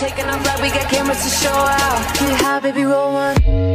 Taking off like we got cameras to show out. Get high, baby, roll one.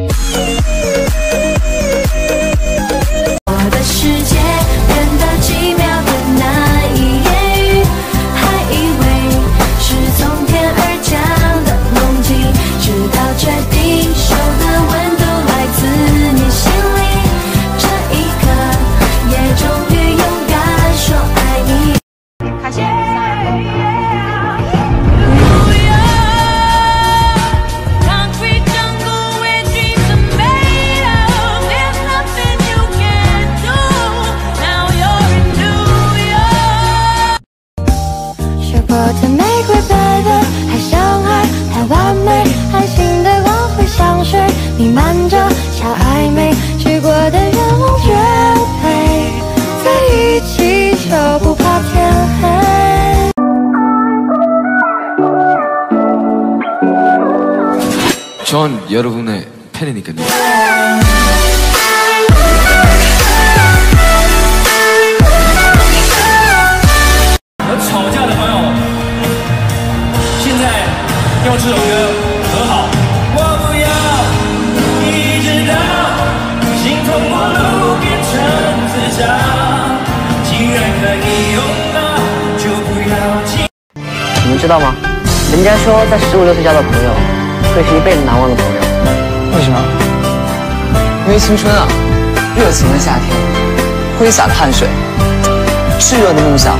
弥漫着小暧昧，许过的愿望绝配，在一起就不怕天黑。 전 여러분의 팬이니까요. 有吵架的朋友，现在用这首歌 你们知道吗？人家说在十五六岁交的朋友，会是一辈子难忘的朋友。为什么？因为青春啊，热情的夏天，挥洒的汗水，炽热的梦想，